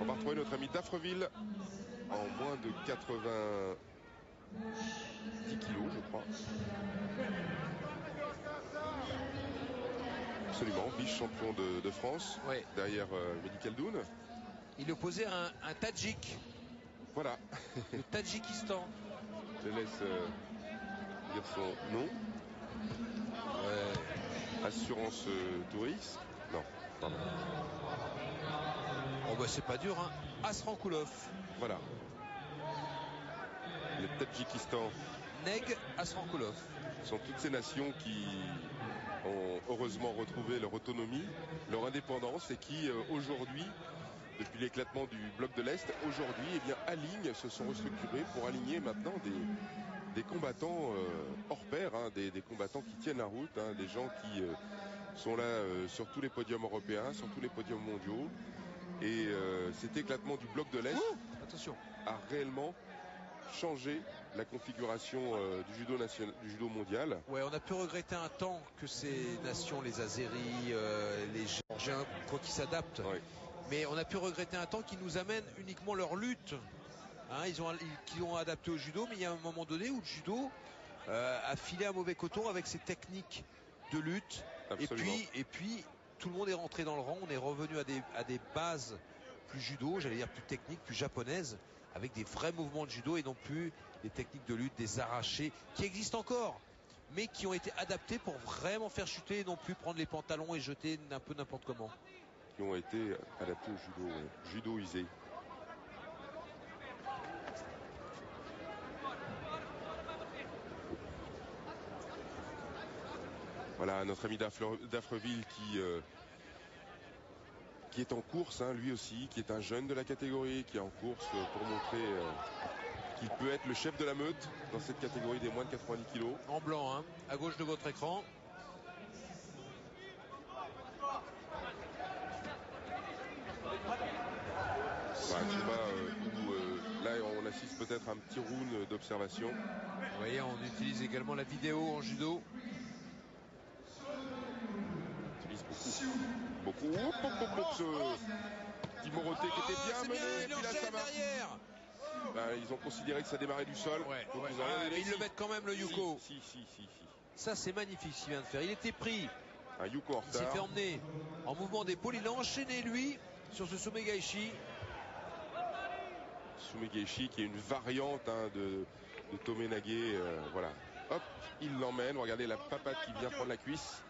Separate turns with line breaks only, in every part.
On va retrouver notre ami Daffreville en moins de 90 kilos, je crois. Absolument, vice-champion de, France, derrière euh, Medical Doon.
Il opposait un, un Tadjik.
Voilà.
Le Tadjikistan.
Je laisse euh, dire son nom. Assurance euh, touriste. Non, pardon.
Oh bah c'est pas dur, hein. Asrankulov.
Voilà. Le Tadjikistan.
Neg Asrankulov.
Ce sont toutes ces nations qui ont heureusement retrouvé leur autonomie, leur indépendance et qui euh, aujourd'hui depuis l'éclatement du bloc de l'Est, aujourd'hui, eh bien, alignent, se sont restructurés pour aligner maintenant des, des combattants euh, hors pair, hein, des, combattants qui tiennent la route, hein, des gens qui euh, sont là sur tous les podiums européens, sur tous les podiums mondiaux. Et cet éclatement du bloc de l'Est a réellement changer la configuration euh, du judo national, du judo mondial.
Ouais, on a pu regretter un temps que ces nations, les Azéris, euh, les Géorgiens, quoi qu'ils s'adaptent. Mais on a pu regretter un temps qui nous amène uniquement leur lutte. Hein, ils ont, qui ont adapté au judo, mais il y a un moment donné où le judo euh, a filé un mauvais coton avec ses techniques de lutte. Et puis, et puis, tout le monde est rentré dans le rang. On est revenu à des, bases plus judo, j'allais dire plus techniques, plus japonaises avec des vrais mouvements de judo et non plus des techniques de lutte, des arrachés qui existent encore mais qui ont été adaptés pour vraiment faire chuter et non plus prendre les pantalons et jeter un peu n'importe comment.
Qui ont été adaptés au judo, judoisés. Voilà notre ami d'Affreville qui euh, qui est en course, hein, lui aussi, qui est un jeune de la catégorie, qui est en course pour montrer euh, qu'il peut être le chef de la meute dans cette catégorie des moins de 90 kilos.
En blanc, hein, à gauche de votre écran.
Euh, là on assiste peut-être à un petit round d'observation.
Vous voyez, on utilise également la vidéo en judo.
Beaucoup. Qui était bien mené.
derrière.
Ben, ils ont considéré que ça démarrait du sol.
ils, le mettent quand même le Yuko.
Si, si, si,
Ça c'est magnifique ce qu'il vient de faire. Il était pris.
Un Yuko en
Il s'est fait emmener en mouvement d'épaule. Il a enchaîné lui sur ce Sumegaishi.
Sumegaishi qui est une variante hein, de, de Tomenage. Euh, voilà. Hop, il l'emmène. Regardez la papate qui vient prendre la cuisse.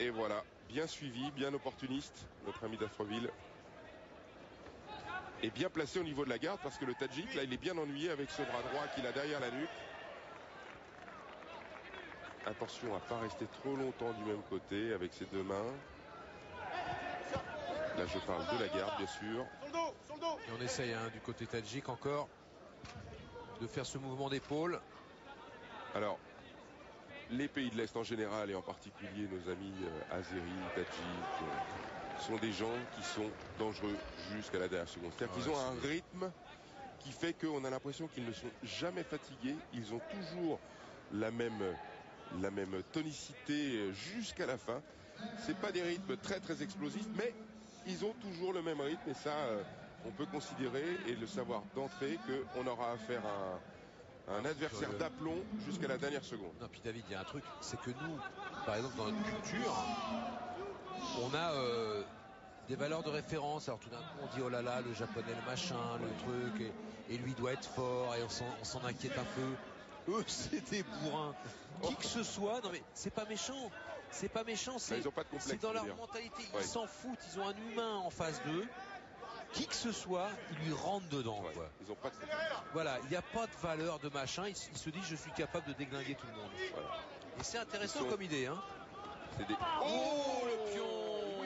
Et voilà, bien suivi, bien opportuniste, notre ami d'Afreville. Et bien placé au niveau de la garde parce que le Tadjik, là, il est bien ennuyé avec ce bras droit qu'il a derrière la nuque. Attention à ne pas rester trop longtemps du même côté avec ses deux mains. Là, je parle de la garde, bien sûr.
Et on essaye hein, du côté Tadjik encore de faire ce mouvement d'épaule.
Alors, les pays de l'Est en général et en particulier nos amis euh, Azeri, Tadjik, euh, sont des gens qui sont dangereux jusqu'à la dernière seconde. C'est-à-dire qu'ils ont un rythme qui fait qu'on a l'impression qu'ils ne sont jamais fatigués. Ils ont toujours la même, la même tonicité euh, jusqu'à la fin. C'est pas des rythmes très très explosifs, mais ils ont toujours le même rythme et ça, on peut considérer et le savoir d'entrée qu'on aura affaire à un un adversaire d'aplomb jusqu'à la dernière seconde.
Non, puis David, il y a un truc, c'est que nous, par exemple, dans notre culture, on a euh, des valeurs de référence. Alors tout d'un coup, on dit oh là là, le japonais, le machin, le truc, et, lui doit être fort, et on s'en inquiète un peu. Eux, c'est des bourrins. Qui que ce soit, non mais c'est pas méchant. C'est pas méchant, c'est dans leur mentalité. Ils s'en foutent, ils ont un humain en face d'eux qui que ce soit, il lui rentre dedans.
Ils ont pas de...
Voilà, il n'y a pas de valeur de machin. Il, se dit je suis capable de déglinguer tout le monde. Et c'est intéressant comme idée. Hein.
Des...
Oh, le pion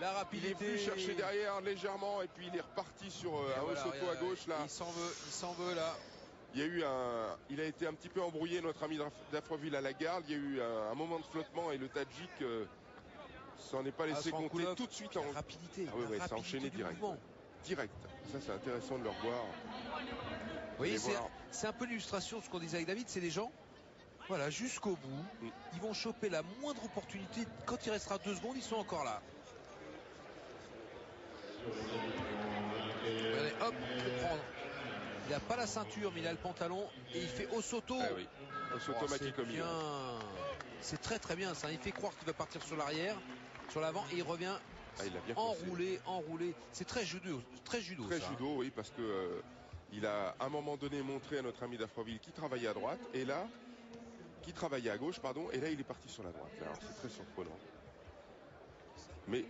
La rapidité.
Il est venu chercher derrière légèrement et puis il est reparti sur euh, un voilà, à gauche là.
Il s'en veut, il s'en veut là.
Il y a eu un, il a été un petit peu embrouillé notre ami d'Afreville à la garde. Il y a eu un, moment de flottement et le Tadjik euh, ça n'est pas laissé compter tout de suite en
rapidité.
Ah oui, ça a enchaîné direct. Direct. Ça, c'est intéressant de le revoir.
Vous voyez, c'est un peu l'illustration de ce qu'on disait avec David. C'est les gens, voilà, jusqu'au bout. Mm. Ils vont choper la moindre opportunité. Quand il restera deux secondes, ils sont encore là. Regardez, hop, il. Il n'a pas la ceinture, mais il a le pantalon et il fait Osoto.
Ah oui.
Oh, c'est très très bien ça. Il fait croire qu'il va partir sur l'arrière, sur l'avant et il revient
Ah, il a bien
enroulé, enroulé. C'est très judo, très judo.
Très
ça, hein.
judo, oui, parce que euh, il a à un moment donné montré à notre ami d'Afroville qui travaillait à droite et là, qui travaillait à gauche, pardon, et là il est parti sur la droite. Alors c'est très surprenant. Mais